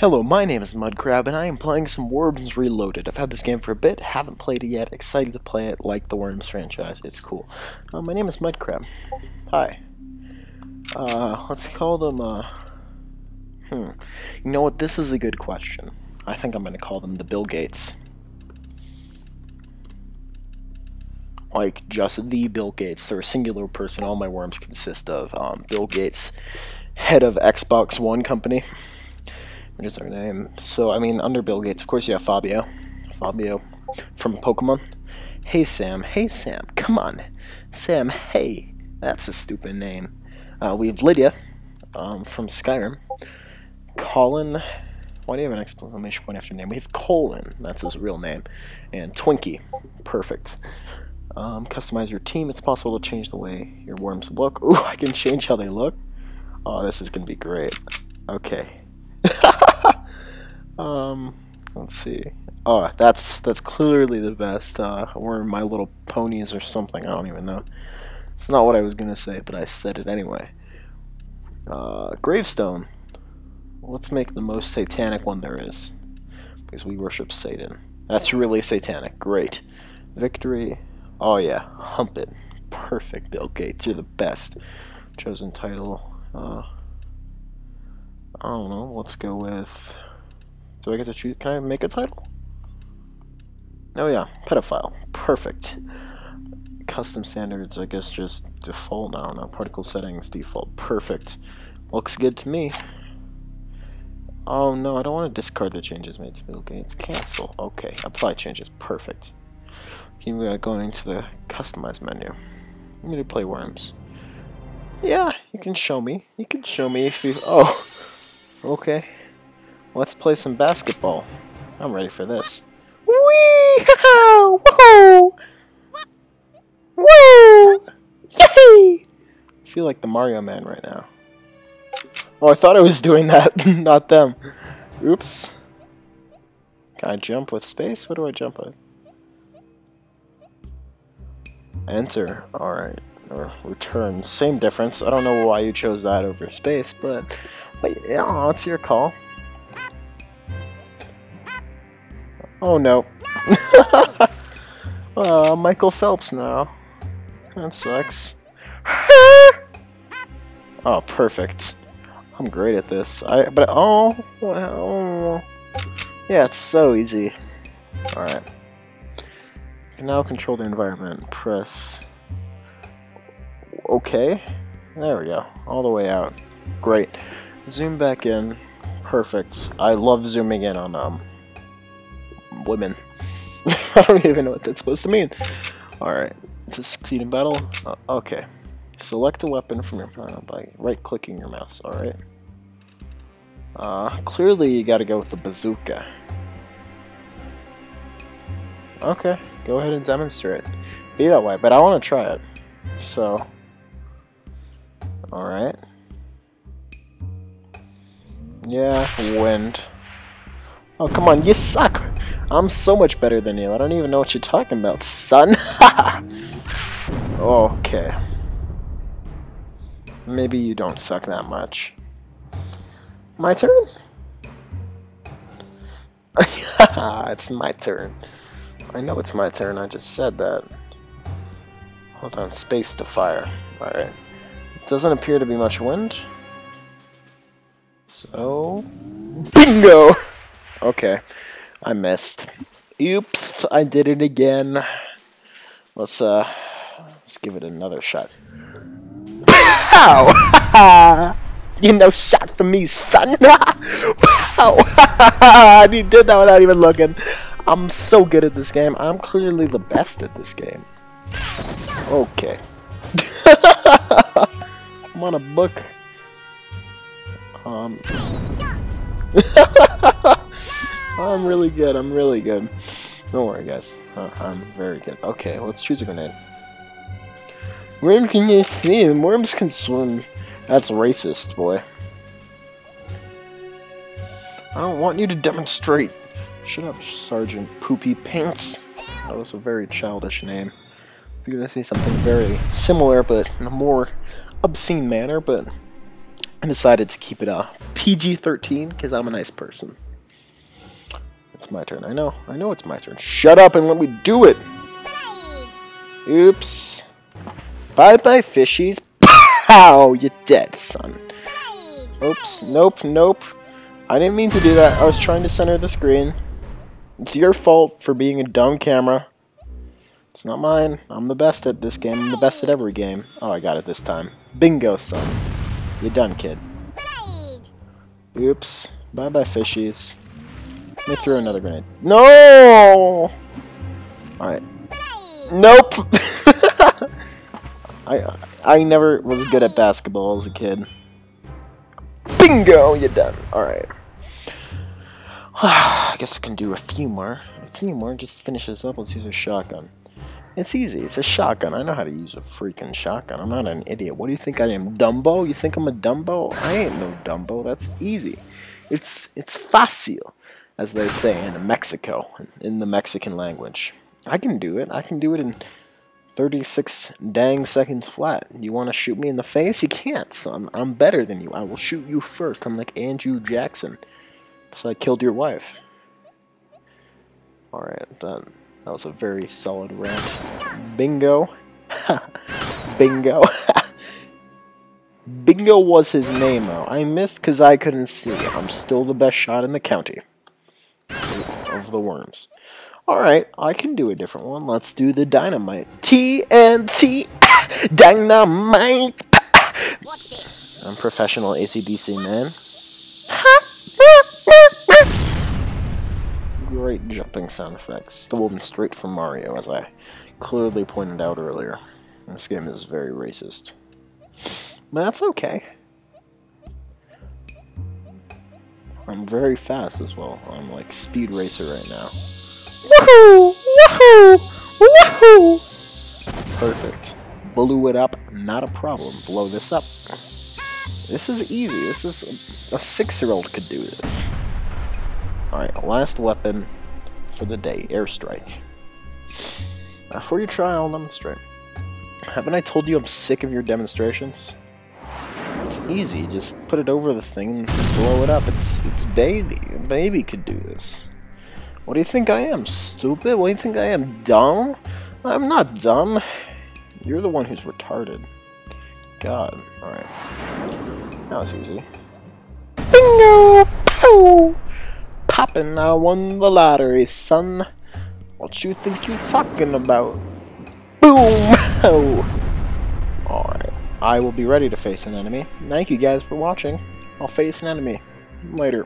Hello, my name is Mudcrab, and I am playing some Worms Reloaded. I've had this game for a bit, haven't played it yet, excited to play it, like the Worms franchise, it's cool. Uh, my name is Mudcrab. Hi. Uh, let's call them, uh... Hmm. You know what, this is a good question. I think I'm gonna call them the Bill Gates. Like, just the Bill Gates. They're a singular person, all my worms consist of. Um, Bill Gates, head of Xbox One company which is her name. So, I mean, under Bill Gates, of course, you have Fabio. Fabio from Pokemon. Hey, Sam. Hey, Sam. Come on. Sam, hey. That's a stupid name. Uh, we have Lydia um, from Skyrim. Colin. Why do you have an exclamation point after your name? We have Colin. That's his real name. And Twinkie. Perfect. Um, customize your team. It's possible to change the way your worms look. Ooh, I can change how they look. Oh, this is going to be great. Okay. Um, let's see. Oh, that's that's clearly the best. Uh, or My Little Ponies or something. I don't even know. It's not what I was gonna say, but I said it anyway. Uh, gravestone. Let's make the most satanic one there is, because we worship Satan. That's really satanic. Great. Victory. Oh yeah, hump it. Perfect, Bill Gates. You're the best. Chosen title. Uh, I don't know. Let's go with. Do I get to choose? Can I make a title? Oh yeah, pedophile. Perfect. Custom standards, I guess just default. I don't know. Particle settings, default. Perfect. Looks good to me. Oh no, I don't want to discard the changes made to Bill Gates. Cancel. Okay, apply changes. Perfect. Okay, we are going to the customize menu. I'm gonna play worms. Yeah, you can show me. You can show me if you. Oh. Okay. Let's play some basketball. I'm ready for this. Wee! Whoa! Woo! Yay! I feel like the Mario Man right now. Oh, I thought I was doing that, not them. Oops. Can I jump with space? What do I jump with? Enter. Alright. Or return. Same difference. I don't know why you chose that over space, but but yeah, it's your call. Oh no. uh, Michael Phelps now. That sucks. oh, perfect. I'm great at this. I but oh, oh yeah, it's so easy. All right. You can now control the environment. Press. Okay. There we go. All the way out. Great. Zoom back in. Perfect. I love zooming in on um women. I don't even know what that's supposed to mean. Alright. To succeed in battle? Uh, okay. Select a weapon from your panel by right-clicking your mouse, alright? Uh, clearly you gotta go with the bazooka. Okay, go ahead and demonstrate. Be that way, but I want to try it. So, alright. Yeah, wind. Oh, come on, you suck! I'm so much better than you. I don't even know what you're talking about, son. okay. Maybe you don't suck that much. My turn? it's my turn. I know it's my turn, I just said that. Hold on, space to fire. Alright. Doesn't appear to be much wind. So... Bingo! Okay. I missed. Oops, I did it again. Let's, uh... Let's give it another shot. Pow! you know shot for me, son! wow! you did that without even looking. I'm so good at this game. I'm clearly the best at this game. Okay. I'm on a book. Um. I'm really good. I'm really good. Don't worry, guys. Uh, I'm very good. Okay, let's choose a grenade. Worms can you see? Worms can swim. That's racist, boy. I don't want you to demonstrate. Shut up, Sergeant Poopy Pants. That was a very childish name. You're gonna see something very similar, but in a more obscene manner, but I decided to keep it a PG-13 because I'm a nice person. It's my turn. I know. I know it's my turn. Shut up and let me do it. Oops. Bye-bye, fishies. Pow! You're dead, son. Oops. Nope. Nope. I didn't mean to do that. I was trying to center the screen. It's your fault for being a dumb camera. It's not mine. I'm the best at this game. I'm the best at every game. Oh, I got it this time. Bingo, son. You're done, kid. Oops. Bye-bye, fishies. Let me throw another grenade. No! Alright. Nope! I I never was good at basketball as a kid. Bingo! You're done. Alright. I guess I can do a few more. A few more. Just finish this up. Let's use a shotgun. It's easy. It's a shotgun. I know how to use a freaking shotgun. I'm not an idiot. What do you think I am, Dumbo? You think I'm a Dumbo? I ain't no Dumbo. That's easy. It's it's fácil, as they say in Mexico, in the Mexican language. I can do it. I can do it in 36 dang seconds flat. You want to shoot me in the face? You can't, son. I'm better than you. I will shoot you first. I'm like Andrew Jackson. So I killed your wife. Alright, then. That was a very solid round. Bingo. Bingo. Bingo was his name, though. I missed because I couldn't see. I'm still the best shot in the county. Of the worms. Alright, I can do a different one. Let's do the dynamite. TNT! Dynamite! Watch this. I'm professional ACDC man. Great jumping sound effects. Stolen straight from Mario, as I clearly pointed out earlier. This game is very racist. But that's okay. I'm very fast as well. I'm like Speed Racer right now. Woohoo! Woohoo! Woohoo! Perfect. Blew it up, not a problem. Blow this up. This is easy. This is a six-year-old could do this. Alright, last weapon for the day, airstrike. Before you try, I'll demonstrate. Haven't I told you I'm sick of your demonstrations? Easy, just put it over the thing and blow it up. It's it's baby. Baby could do this. What do you think I am, stupid? What do you think I am, dumb? I'm not dumb. You're the one who's retarded. God. Alright. That was easy. Bingo! Pow! Poppin', I won the lottery, son. What you think you talking about? Boom! I will be ready to face an enemy. Thank you guys for watching. I'll face an enemy. Later.